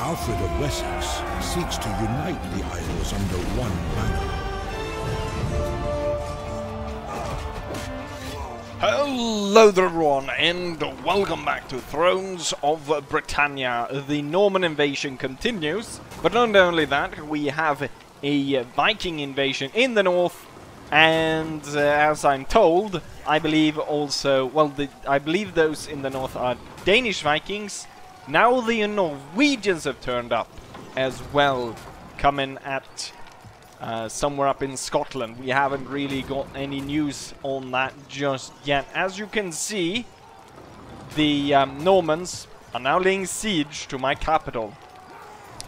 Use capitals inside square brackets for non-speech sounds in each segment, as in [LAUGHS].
Alfred of Wessex seeks to unite the Isles under one banner. Hello there everyone and welcome back to Thrones of Britannia. The Norman invasion continues, but not only that, we have a Viking invasion in the north and uh, as I'm told, I believe also, well, the, I believe those in the north are Danish Vikings. Now the Norwegians have turned up as well, coming at uh, somewhere up in Scotland. We haven't really got any news on that just yet. As you can see, the um, Normans are now laying siege to my capital.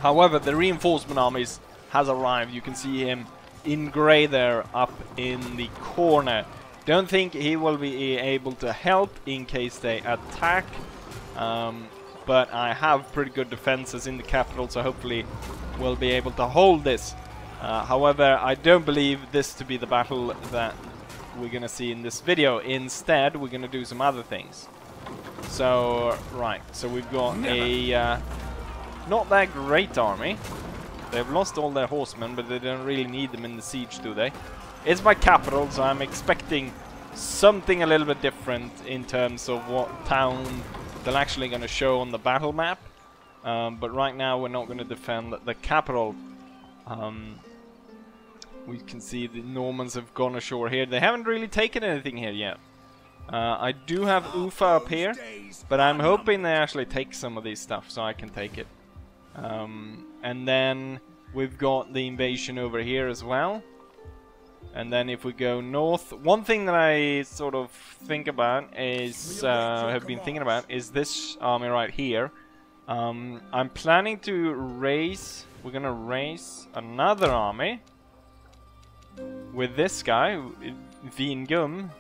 However, the reinforcement armies has arrived. You can see him in grey there up in the corner. Don't think he will be able to help in case they attack. Um, but I have pretty good defenses in the capital, so hopefully we'll be able to hold this. Uh, however, I don't believe this to be the battle that we're gonna see in this video. Instead, we're gonna do some other things. So, right, so we've got a uh, not that great army. They've lost all their horsemen, but they don't really need them in the siege, do they? It's my capital, so I'm expecting something a little bit different in terms of what town they're actually going to show on the battle map. Um, but right now we're not going to defend the capital. Um, we can see the Normans have gone ashore here. They haven't really taken anything here yet. Uh, I do have Ufa up here, but I'm hoping they actually take some of these stuff so I can take it. Um, and then we've got the invasion over here as well. And then if we go north, one thing that I sort of think about is, uh, have been thinking about, is this army right here. Um, I'm planning to raise, we're gonna raise another army with this guy, Vingum.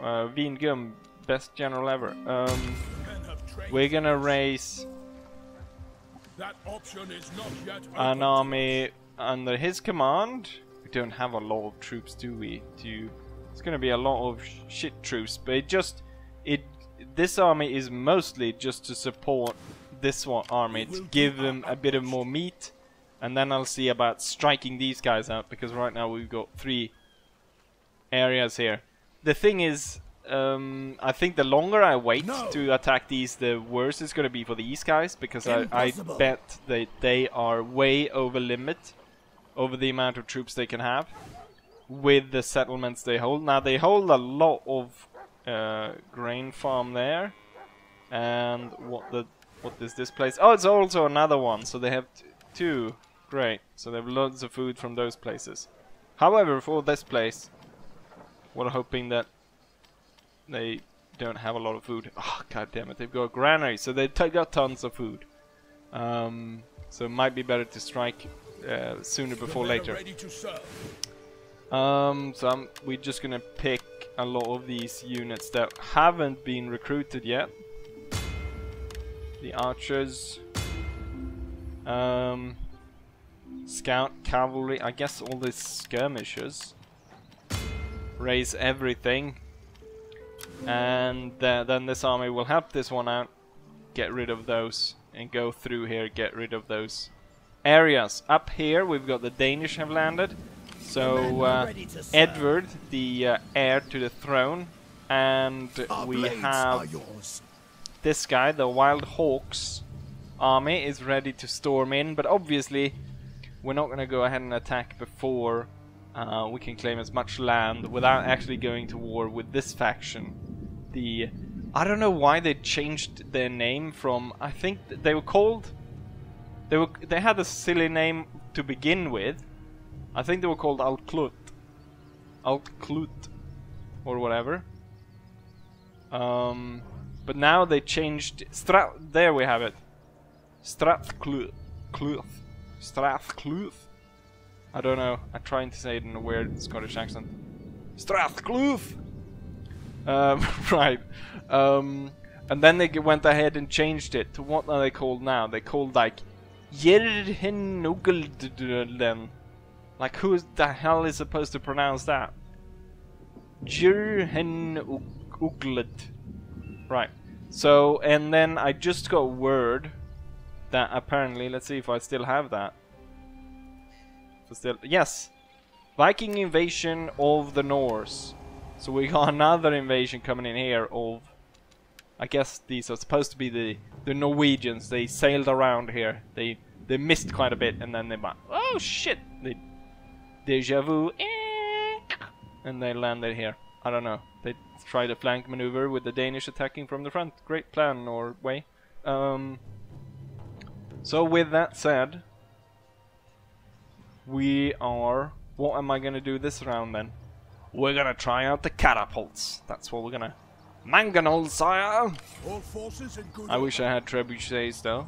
Uh, Vingum, best general ever. Um, we're gonna raise an army under his command. Don't have a lot of troops, do we? To it's gonna be a lot of sh shit troops, but it just it this army is mostly just to support this one army to give them a bit of more meat and then I'll see about striking these guys out because right now we've got three areas here. The thing is, um, I think the longer I wait no. to attack these, the worse it's going to be for these guys because I, I, bet that they are way over limit over the amount of troops they can have with the settlements they hold. Now they hold a lot of uh, grain farm there, and what the what is this place? Oh, it's also another one. So they have two. Great. So they have loads of food from those places. However, for this place, we're hoping that they don't have a lot of food. Oh, god damn it, they've got a granary, so they've got tons of food. Um, so it might be better to strike uh, sooner before later. Um, so I'm, we're just gonna pick a lot of these units that haven't been recruited yet. The archers, um, scout, cavalry, I guess all these skirmishers. Raise everything and uh, then this army will help this one out, get rid of those, and go through here, get rid of those areas. Up here we've got the Danish have landed, so uh, Edward, the uh, heir to the throne, and Our we have this guy, the Wild Hawks army, is ready to storm in, but obviously we're not going to go ahead and attack before uh, we can claim as much land without actually going to war with this faction. The I don't know why they changed their name from I think they were called they were they had a silly name to begin with. I think they were called Alklut. Alklut or whatever. Um, but now they changed Strat there we have it. Strathcluth. Cluth. Strathcluth. I don't know. I'm trying to say it in a weird Scottish accent. Strathcluth! Um, [LAUGHS] right. Um, and then they went ahead and changed it to what are they called now? They called like Yerhenugldlen. Like who the hell is supposed to pronounce that? Jirhenuglet. Right. So, and then I just got word that apparently, let's see if I still have that. Still, yes, Viking invasion of the Norse. So we got [LAUGHS] another invasion coming in here of, I guess these are supposed to be the the Norwegians. They sailed around here. They they missed quite a bit, and then they went, oh shit, they deja vu, eh, and they landed here. I don't know. They tried a flank maneuver with the Danish attacking from the front. Great plan, Norway. Um, so with that said, we are... What am I to do this round then? We're to try out the catapults. That's what we're going to... Mangonel, sire! All forces in good I wish I had trebuchets though.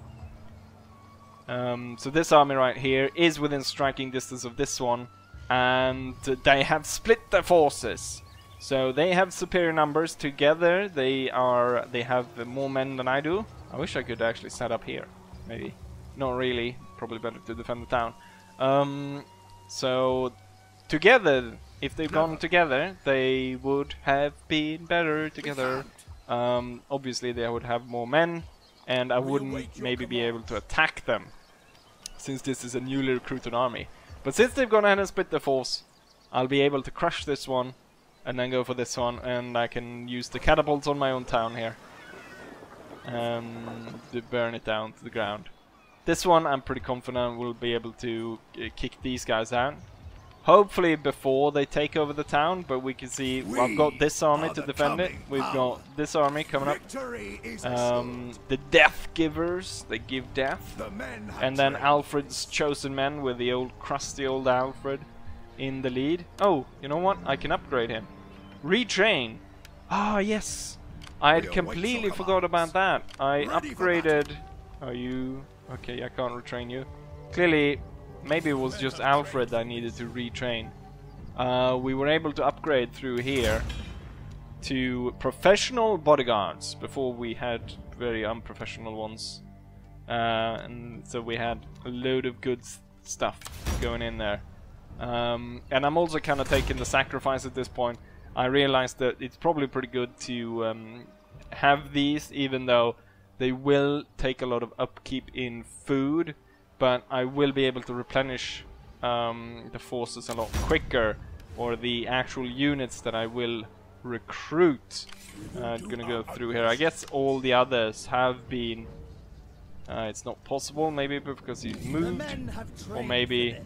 Um, so this army right here is within striking distance of this one, and they have split their forces. So they have superior numbers together. They are they have more men than I do. I wish I could actually set up here. Maybe not really. Probably better to defend the town. Um, so together, if they've gone together, they would have been better together. Um, obviously, they would have more men, and I wouldn't maybe be able to attack them, since this is a newly recruited army. But since they've gone ahead and split their force, I'll be able to crush this one, and then go for this one, and I can use the catapults on my own town here. Um, to burn it down to the ground. This one I'm pretty confident we'll be able to uh, kick these guys out. Hopefully before they take over the town, but we can see We I've got this army to defend it. We've got this army coming up. Um, the Death Givers, they give death. The and then. Alfred's chosen men with the old crusty old Alfred in the lead. Oh, you know what? I can upgrade him. Retrain. Ah, yes. I had completely forgot about that. I upgraded. Are you okay? I can't retrain you. Clearly, maybe it was just Alfred I needed to retrain. Uh, we were able to upgrade through here to professional bodyguards before we had very unprofessional ones. Uh, and so we had a load of good stuff going in there. Um, and I'm also kind of taking the sacrifice at this point. I realized that it's probably pretty good to um, have these, even though they will take a lot of upkeep in food, but I will be able to replenish um, the forces a lot quicker, or the actual units that I will recruit. Uh, gonna go through here. I guess all the others have been. Uh, it's not possible, maybe because he's moved. Or maybe-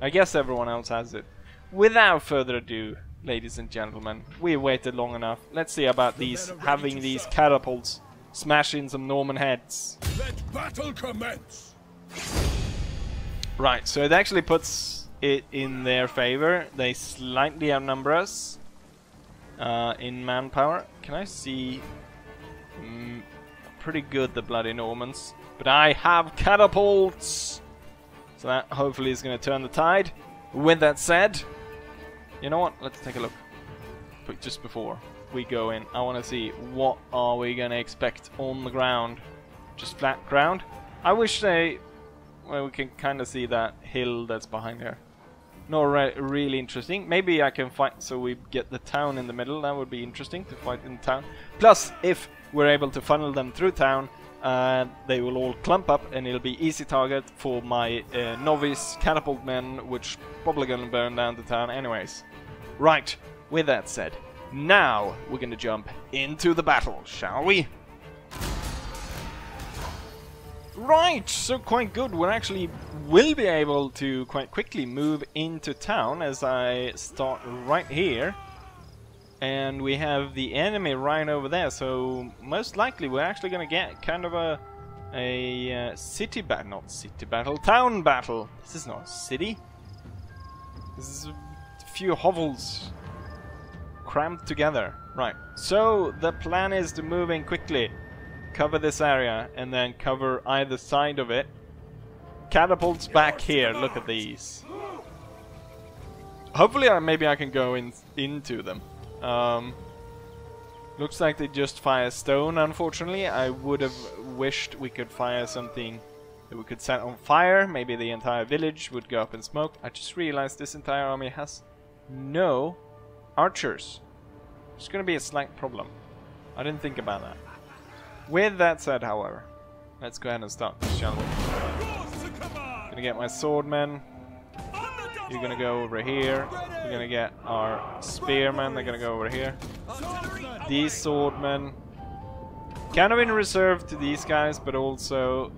I guess everyone else has it. Without further ado, ladies and gentlemen, we waited long enough. Let's see about these men are ready having these catapults smashing some Norman heads. Let battle commence. Right, so it actually puts it in their favor. They slightly outnumber us uh, in manpower. Can I see? Mm, pretty good, the bloody Normans. But I have catapults! So that hopefully is going to turn the tide. With that said, you know what? Let's take a look. But just before we go in, I want to see what are we going to expect on the ground. Just flat ground. I wish they well, we can kind of see that hill that's behind there. Not re really interesting. Maybe I can fight so we get the town in the middle. That would be interesting to fight in town. Plus, if we're able to funnel them through town, uh, they will all clump up and it'll be easy target for my uh, novice catapult men, which probably gonna burn down the town anyways. Right, with that said, now we're gonna jump into the battle, shall we? Right, so quite good. We actually will be able to quite quickly move into town as I start right here. And we have the enemy right over there, so most likely we're actually gonna get kind of a a uh, city battle, not city battle, town battle. This is not a city. This is a few hovels crammed together. Right, so the plan is to move in quickly cover this area and then cover either side of it. Catapults back here. Look at these. Hopefully, I, maybe I can go in into them. Um, looks like they just fire stone. Unfortunately, I would have wished we could fire something that we could set on fire. Maybe the entire village would go up in smoke. I just realized this entire army has no archers. It's going to be a slight problem. I didn't think about that. With that said, however, let's go ahead and start this, shall we? Gonna get my swordmen. You're gonna go over here. We're gonna get our spearmen. They're gonna go over here. These swordmen. Kind of in reserve to these guys, but also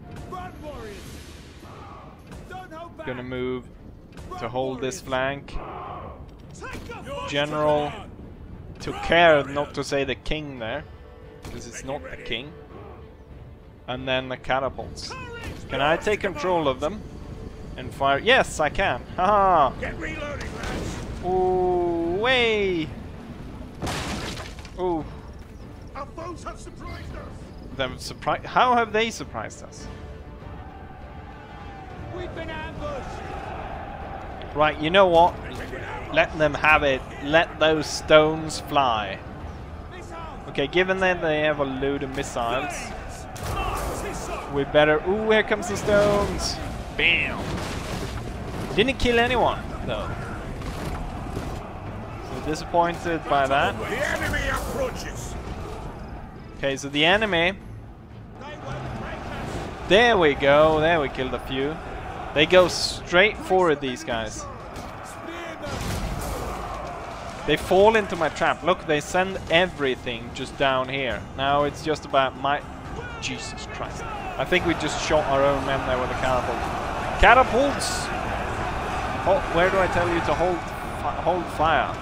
gonna move to hold this flank. General took care not to say the king there, because it's not the king. And then the catapults. Can I take control of them and fire? Yes, I can. Haha. Ooh, way. Ooh, Our foes have surprised us. them surprise. How have they surprised us? We've been ambushed. Right, you know what? Let them have it. Let those stones fly. Okay, given that they have a load of missiles, we better... Ooh, here comes the stones! Bam! Didn't kill anyone, though. So disappointed by that. The enemy approaches. Okay, so the enemy... There we go, there we killed a few. They go straight forward, these guys. They fall into my trap. Look, they send everything just down here. Now it's just about my... Jesus Christ. I think we just shot our own men there with a catapult. Catapults! Hold, where do I tell you to hold, hold fire?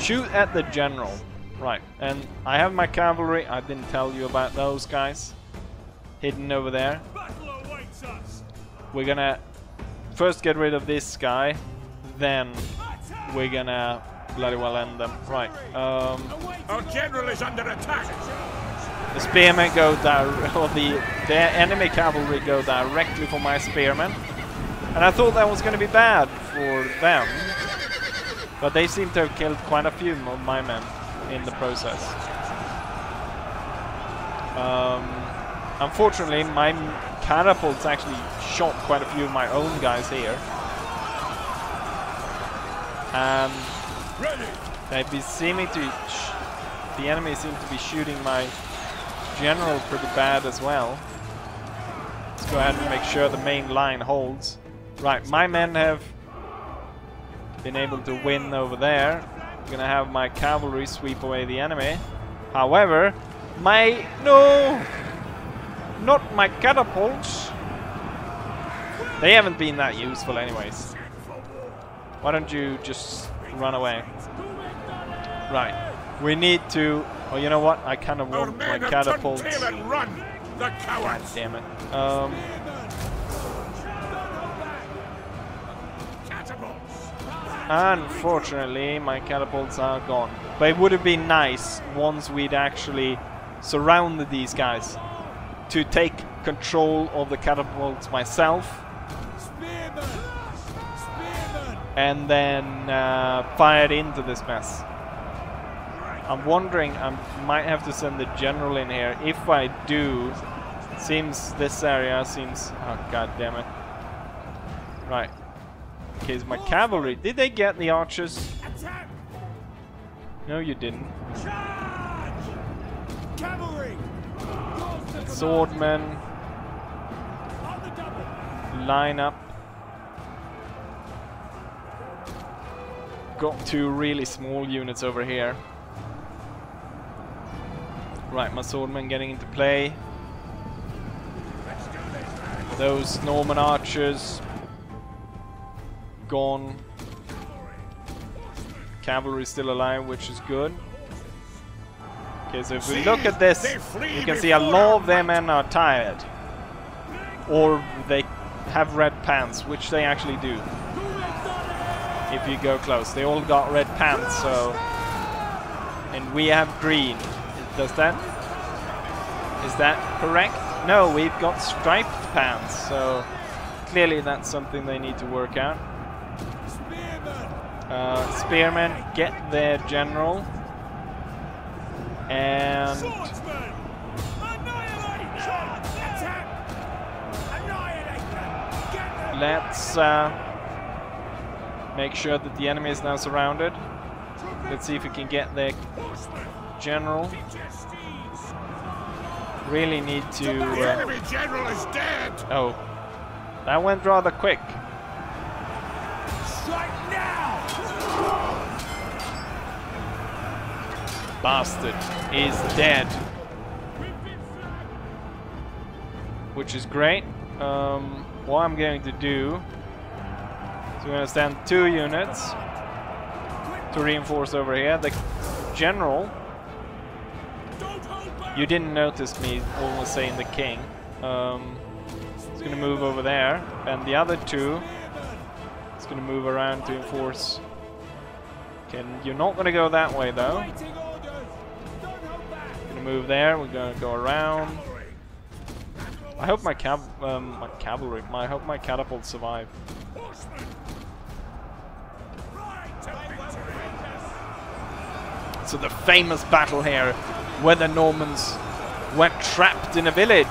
Shoot at the general. Right, and I have my cavalry. I didn't tell you about those guys. Hidden over there. Battle awaits us. We're gonna first get rid of this guy, then we're gonna bloody well end them. Right, um, Our general is under attack. the spearmen go down, [LAUGHS] or the, the enemy cavalry go directly for my spearmen. And I thought that was gonna be bad for them, but they seem to have killed quite a few of my men in the process. Um, unfortunately, my catapults actually shot quite a few of my own guys here. Um, and they've been seeming to... The enemy seem to be shooting my general pretty bad as well. Let's go ahead and make sure the main line holds. Right, my men have been able to win over there. I'm gonna have my cavalry sweep away the enemy. However, my... No! Not my catapults! They haven't been that useful anyways. Why don't you just run away? Right. We need to... Oh, you know what? I kind of want my men have turned catapults. run. The God damn it. Um, unfortunately, my catapults are gone. But it would have been nice once we'd actually surrounded these guys to take control of the catapults myself and then uh, fired into this mess. I'm wondering, I might have to send the general in here. If I do, seems this area seems. Oh god damn it! Right. Okay, is my cavalry? Did they get the archers? Attack. No, you didn't. Charge. Cavalry. Double. line up. Got two really small units over here. Right, my swordmen getting into play. Those Norman archers gone. Cavalry still alive, which is good. Okay, so if we look at this, you can see a lot of their men are tired. Or they have red pants, which they actually do. If you go close. They all got red pants, so... And we have green. Does that... Is that correct? No, we've got striped pants, so... Clearly that's something they need to work out. Uh, spearmen, get their general. Them. Let's uh, make sure that the enemy is now surrounded. Let's see if we can get Horsemen. general. Get your steeds. really need to. The Uh, enemy general is dead. oh, that went rather quick. Strike now. Bastard is dead, which is great. Um, what I'm going to do is we're going to send two units to reinforce over here. The general, you didn't notice me almost saying the king. Um, it's going to move over there, and the other two is going to move around to enforce. Okay, you're not going to go that way though. Move there. We're gonna go around. I hope my cab, um, my cavalry, my I hope my catapults survive. Horsemen. Right to victory. So the famous battle here, where the Normans were trapped in a village.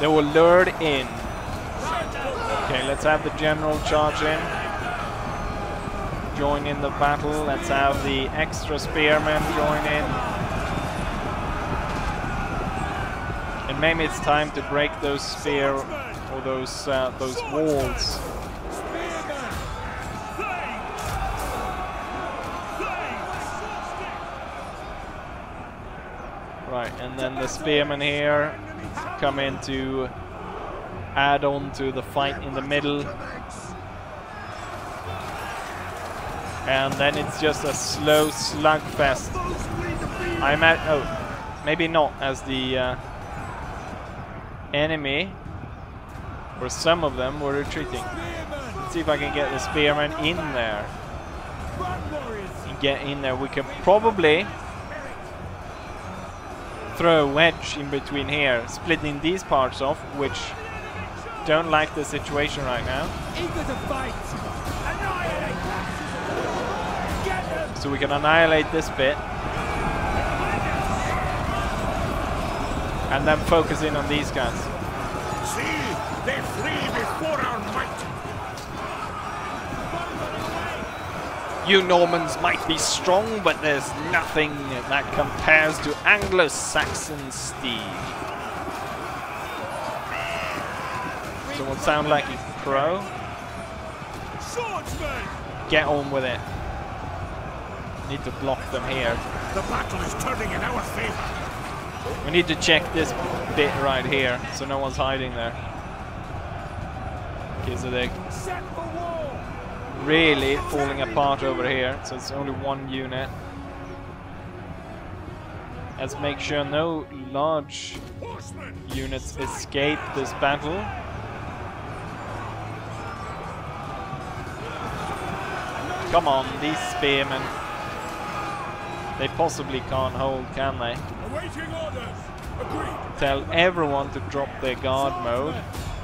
They were lured in. Okay, let's have the general charge in. Join in the battle. Let's have the extra spearmen join in. And maybe it's time to break those spear or those uh, those walls. Right, and then the spearmen here come in to add on to the fight in the middle. And then it's just a slow slugfest. I'm at oh, maybe not as the uh, enemy, or some of them were retreating. Let's see if I can get the spearmen in there. And get in there. We can probably throw a wedge in between here, splitting these parts off, which don't like the situation right now. Eager to fight. Annihilate them. Get them. So we can annihilate this bit. And then focus in on these guys. See, they flee before our might. You Normans might be strong, but there's nothing that compares to Anglo-Saxon steel. steed. Someone sound like a pro? Swordsman. Get on with it. Need to block them here. The battle is turning in our favor. We need to check this bit right here, so no one's hiding there. War. really falling apart over here, so it's only one unit. Let's make sure no large units escape this battle. Come on, these spearmen. They possibly can't hold, can they? Awaiting orders. Agreed. Tell everyone to drop their guard mode.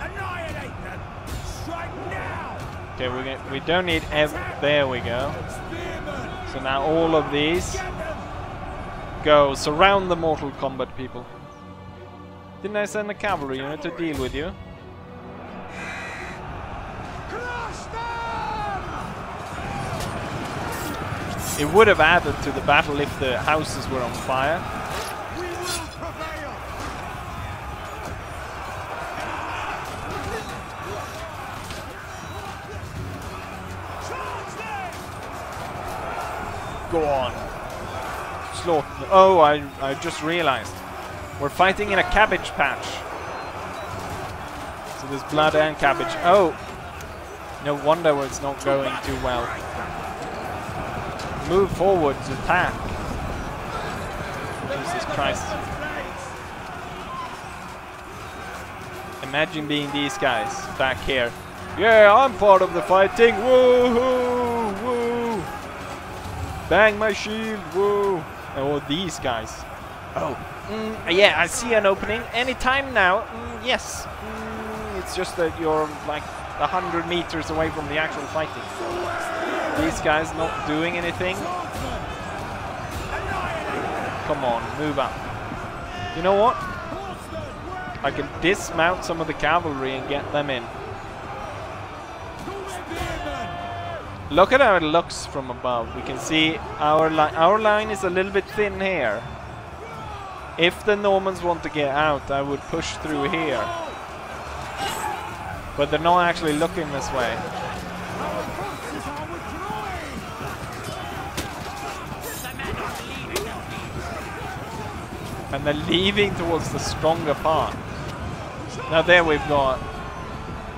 Annihilate them. Strike now. Okay, we get, we don't need ev. There we go. So now all of these go surround the Mortal Kombat people. Didn't I send a cavalry unit to deal with you? It would have added to the battle if the houses were on fire. Go on. Slaughter. Oh, I, I just realized. We're fighting in a cabbage patch. So there's blood and cabbage. Oh! No wonder it's not going too well. Move forwards, attack. Jesus Christ. Imagine being these guys back here. Yeah, I'm part of the fighting. Woohoo! Bang my shield! Woo! Oh, these guys. Oh, mm, yeah, I see an opening. Anytime now. Mm, yes. Mm, it's just that you're like a hundred meters away from the actual fighting. These guys not doing anything. Come on, move up. You know what? I can dismount some of the cavalry and get them in. Look at our looks from above. We can see our line. Our line is a little bit thin here. If the Normans want to get out, I would push through here. But they're not actually looking this way. And they're leaving towards the stronger part. Now there we've got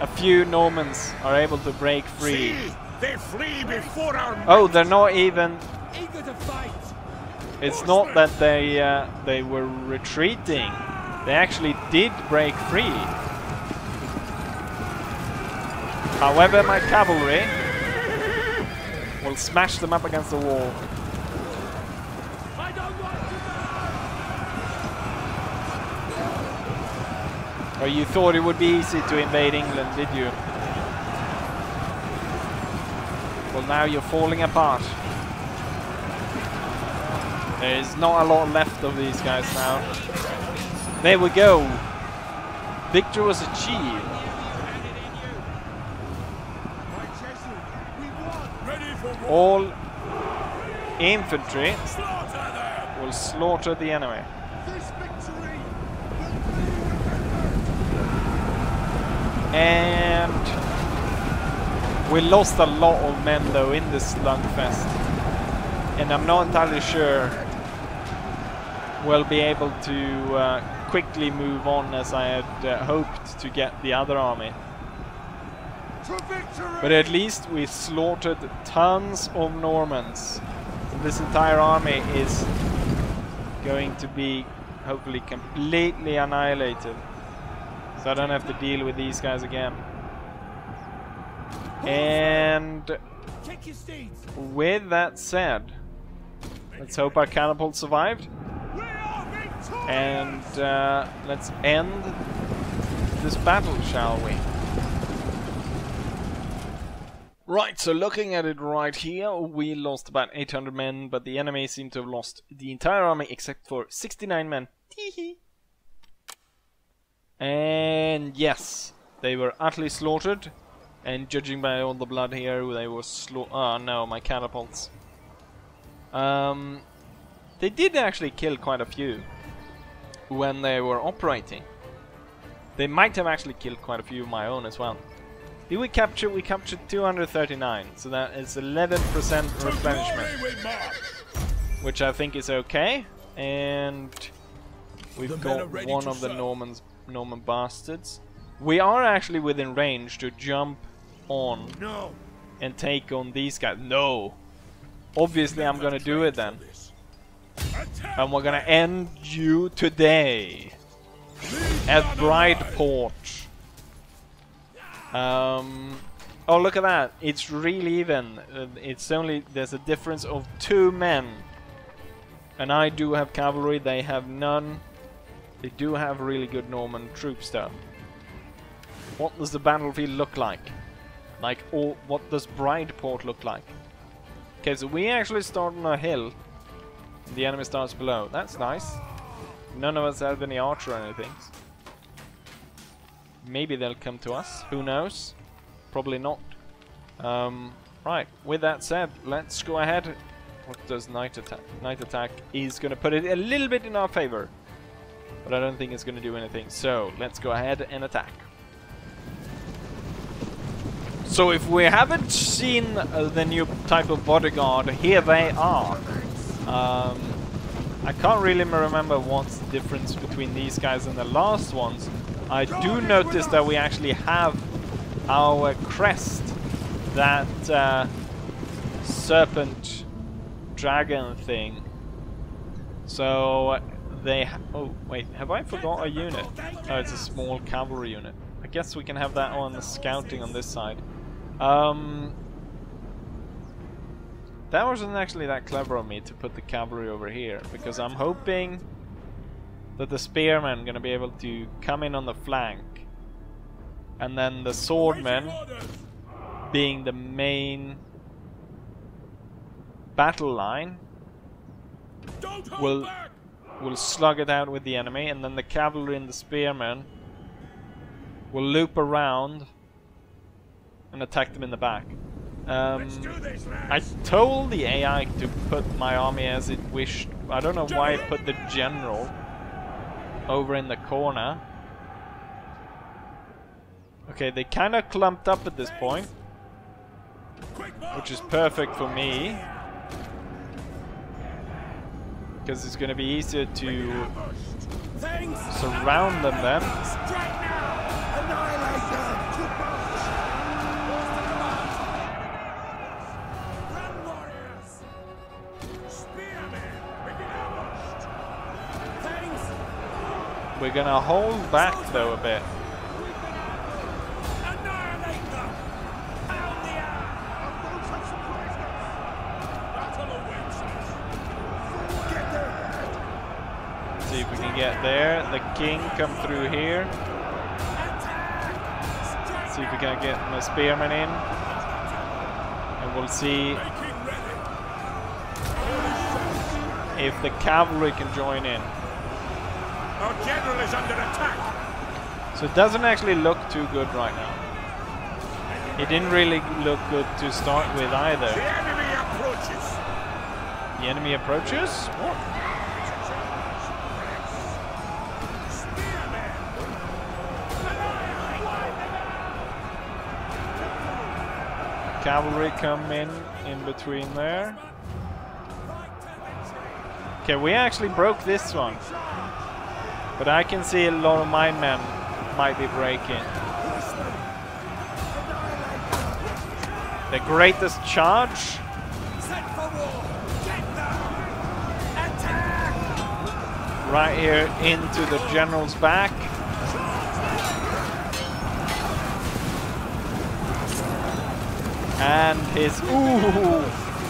a few Normans are able to break free. They flee before our Oh, they're not even Eager to fight! It's not that they uh, they were retreating. They actually did break free. However, my cavalry will smash them up against the wall. I don't want to Or you thought it would be easy to invade England, did you? Well, now you're falling apart. There is not a lot left of these guys now. There we go. Victory was achieved. All infantry will slaughter the enemy. And we lost a lot of men though in this slugfest. And I'm not entirely sure we'll be able to uh, quickly move on as I had uh, hoped to get the other army. But at least we slaughtered tons of Normans. So this entire army is going to be hopefully completely annihilated. So I don't have to deal with these guys again. And with that said, let's hope our catapult survived. And uh, let's end this battle, shall we? Right, so looking at it right here, we lost about 800 men, but the enemy seemed to have lost the entire army except for 69 men. And yes, they were utterly slaughtered. And judging by all the blood here, they were slow. Oh no, my catapults. Um, they did actually kill quite a few when they were operating. They might have actually killed quite a few of my own as well. Did we capture? We captured 239, so that is 11% replenishment, Glory we march. which I think is okay. And we've got one of the. Norman's Norman bastards. We are actually within range to jump on No. and take on these guys. No, obviously I'm gonna do it then, and we're gonna end you today. at Brideport. Um, oh, look at that! It's really even. Uh, it's only there's a difference of two men, and I do have cavalry. They have none. They do have really good Norman troops, though. What does the battlefield look like? Like, or what does Brideport look like? Okay, so we actually start on a hill. The enemy starts below. That's nice. None of us have any archer or anything. Maybe they'll come to us. Who knows? Probably not. Um, right. With that said, let's go ahead. What does night attack? Night attack is going to put it a little bit in our favor, but I don't think it's going to do anything. So let's go ahead and attack. So if we haven't seen uh, the new type of bodyguard, here they are. Um, I can't really remember what's the difference between these guys and the last ones. I do notice that we actually have our crest, that uh, serpent dragon thing. So they. Oh wait, have I forgot a unit? Oh, it's a small cavalry unit. I guess we can have that on the scouting on this side. Um, that wasn't actually that clever of me to put the cavalry over here, because I'm hoping that the spearmen gonna be able to come in on the flank, and then the swordmen, being the main battle line, will back. will slug it out with the enemy, and then the cavalry and the spearmen will loop around and attack them in the back. Um, this, I told the AI to put my army as it wished. I don't know why it put the general. over in the corner. Okay, they kind of clumped up at this point, which is perfect for me. Because it's going to be easier to surround them then. We're going to hold back though a bit. See if we can get there. The king come through here. See if we can get my spearmen in. And we'll see if the cavalry can join in. Our general is under attack! So it doesn't actually look too good right now. It didn't really look good to start with either. The enemy approaches! The enemy approaches? What? Cavalry come in in between there. Okay, we actually broke this one. But I can see a lot of my men might be breaking. The greatest charge. Right here into the general's back. And his ooh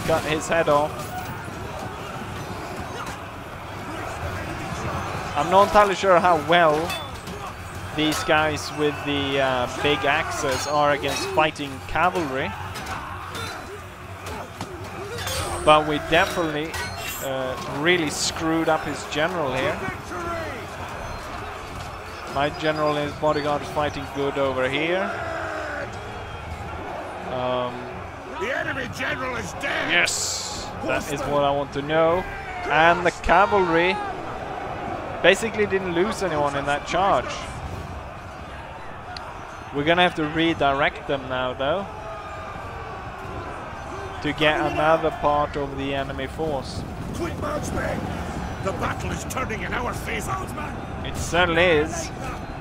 cut his head off. I'm not entirely sure how well these guys with the uh, big axes are against fighting cavalry. But we definitely uh, really screwed up his general here. My general and his bodyguard is fighting good over here. Um, The enemy general is dead! yes, that is what I want to know. And the cavalry basically didn't lose anyone in that charge. We're gonna have to redirect them now, though, to get another part of the enemy force. Quick, marksmen! The battle is turning in our favor! It certainly is.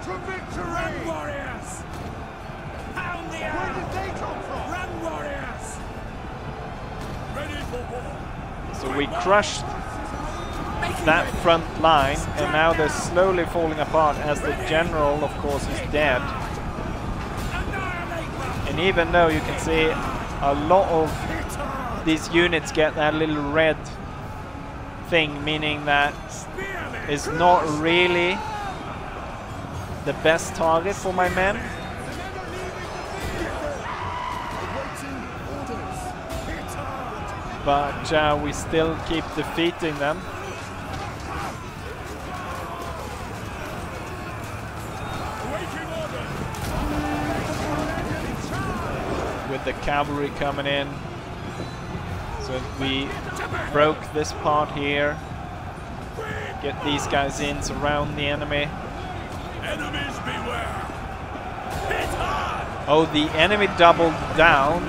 To victory! Run, warriors! Pound the air! Where did they come from? Run, warriors! Ready for war! So we crushed that front line, and now they're slowly falling apart as the general, of course, is dead. And even though you can see a lot of these units get that little red thing, meaning that is not really the best target for my men. But uh, we still keep defeating them. The cavalry coming in. So we broke this part here. Get these guys in, surround the enemy. Enemies beware! Oh, the enemy doubled down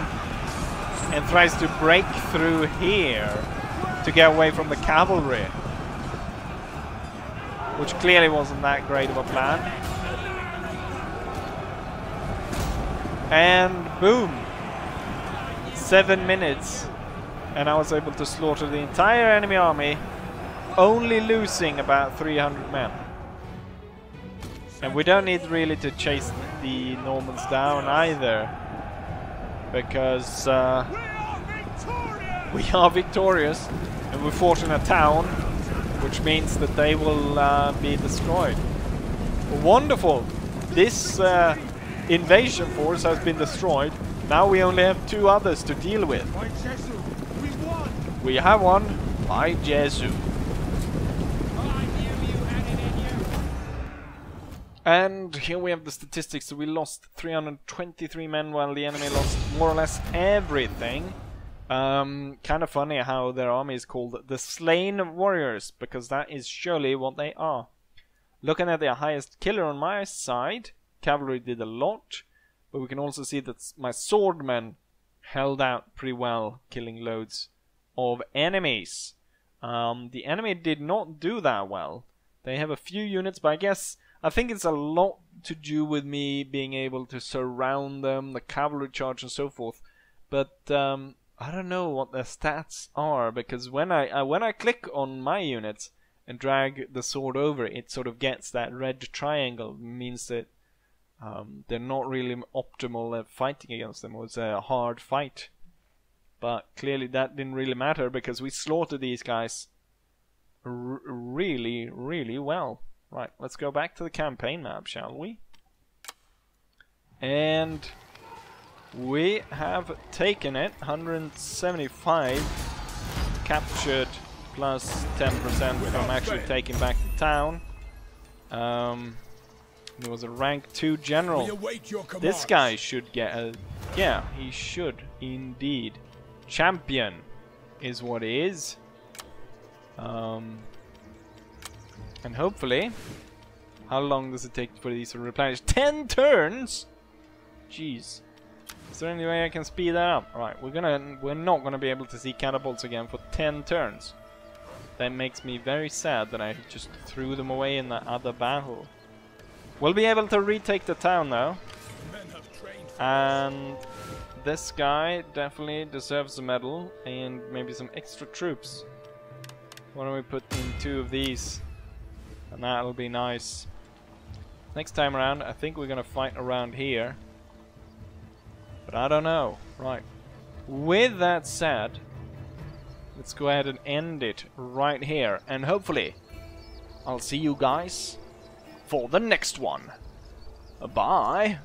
and tries to break through here to get away from the cavalry. Which clearly wasn't that great of a plan. And boom! Seven minutes. And I was able to slaughter the entire enemy army, only losing about 300 men. And we don't need really to chase the Normans down either. Because uh, We [LAUGHS] are victorious! and we fought in a town, which means that they will uh, be destroyed. Wonderful! This uh, invasion force has been destroyed. Now we only have two others to deal with. By Jesu, we won! We have one by Jesu. And here we have the statistics. So we lost 323 men while the enemy lost more or less everything. Um, kind of funny how their army is called the Slain Warriors, because that is surely what they are. Looking at their highest killer on my side, cavalry did a lot, but we can also see that my swordmen held out pretty well, killing loads of enemies. Um, the enemy did not do that well. They have a few units, but I guess I think it's a lot to do with me being able to surround them, the cavalry charge, and so forth. But um, I don't know what their stats are because when I uh, when I click on my units and drag the sword over, it sort of gets that red triangle. Means that um, they're not really optimal at fighting against them. It was a hard fight. But clearly that didn't really matter because we slaughtered these guys r- really, really well. Right, let's go back to the campaign map, shall we? And we have taken it. 175 captured plus 10% from actually taking back the town. Um, there was a rank 2 general. We await your command. This guy should get a. Yeah, he should indeed. Champion is what he is. Um, and hopefully, how long does it take for these to replenish? Ten turns. Jeez. Is there any way I can speed that up? Right, we're gonna. We're not gonna be able to see catapults again for ten turns. That makes me very sad that I just threw them away in that other battle. We'll be able to retake the town for And this guy definitely deserves a medal and maybe some extra troops. Why don't we put in two of these? And that'll be nice. Next time around, I think we're gonna fight around here. But I don't know. Right. With that said, let's go ahead and end it right here. And hopefully, I'll see you guys for the next one. Bye.